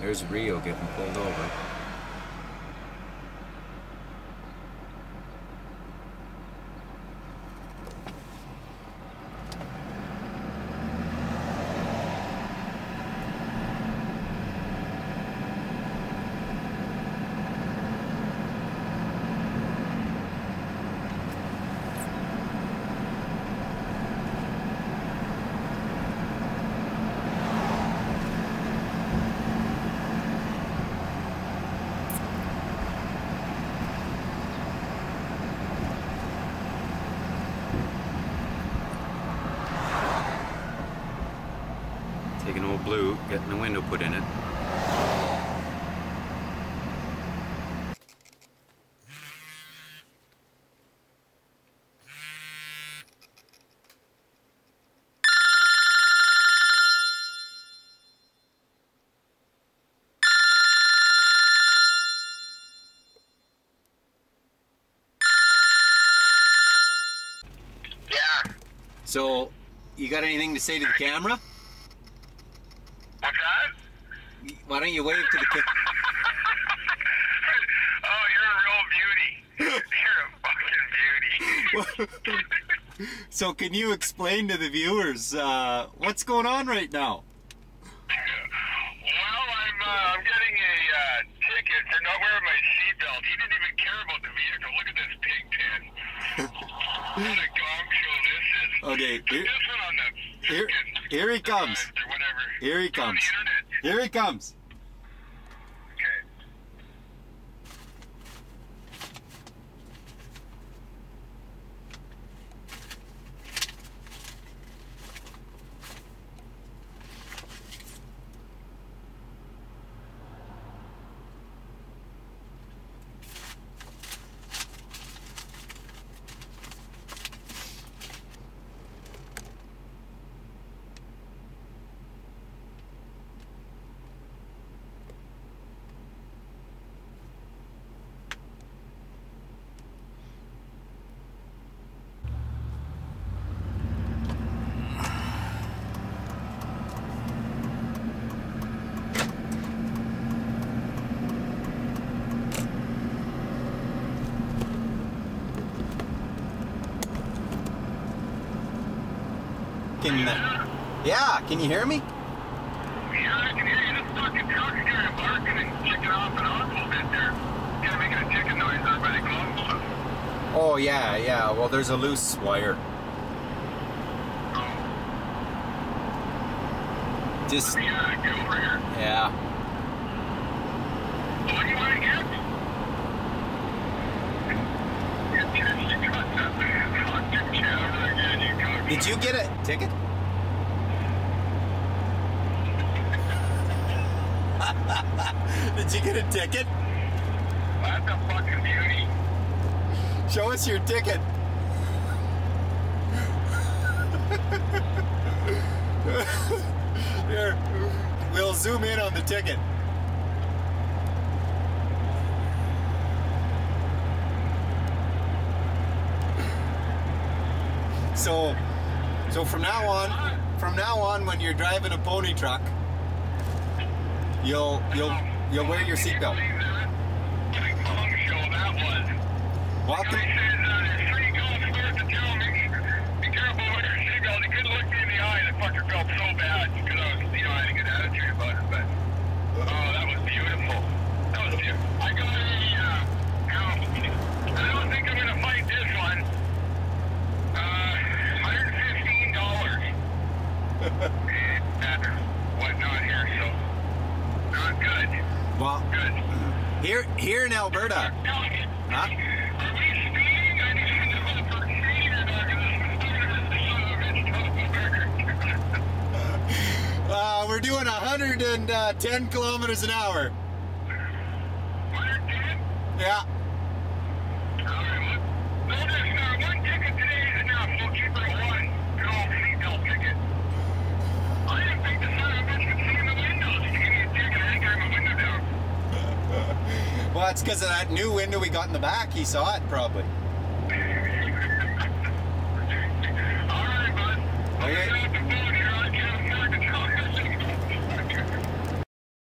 There's Reo getting pulled over. Taking old blue, getting the window put in it. Yeah. So, you got anything to say to the camera? What's that? Why don't you wave to the camera? Oh, you're a real beauty. You're a fucking beauty. So, can you explain to the viewers uh, what's going on right now? well, I'm uh, I'm getting a uh, ticket for not wearing my seatbelt. He didn't even care about the vehicle. Look at this pig pen. what a gong show this is. Okay, here- this one on the here- here he comes. Here he comes. Here he comes. Can yeah? Can you hear me? Yeah, I can hear you. This fucking truck's here barking and kicking off and on a little bit there. Kind of making a chicken noise there by the glove stuff. Oh yeah, yeah. Well, there's a loose wire. Oh, Just yeah, get over here. yeah. What do you want to get? You got that fucking camera again, you cock. Did you get a ticket? Did you get a ticket? That's a fucking beauty. Show us your ticket. Here, we'll zoom in on the ticket. So, so from now on, from now on, when you're driving a pony truck, you'll you'll you'll wear your seatbelt. Welcome. Be careful with your seatbelt. He couldn't look me in the eye. The fucker felt so bad because I was, you know, I had a good attitude about it. But oh, that was beautiful. That was beautiful. I got a. Uh, now, I don't think I'm gonna fight this one. Uh, hundred fifteen dollars. and whatnot here, so not good. Well, Good. here here in Alberta, Huh? We speeding? I need to know if we're speeding or not, 'cause this is son of a bitch took a burger. uh, we're doing 110 kilometers an hour. 110? Yeah. All right, look. Notice, uh, one ticket today is enough. We'll keep it at one. Good old seatbelt ticket. I didn't think the son of a bitch could see in the windows. He gave me a ticket. I didn't carry my window down. Well, it's because of that new window we got in the back. He saw it probably.